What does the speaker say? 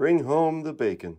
Bring home the bacon.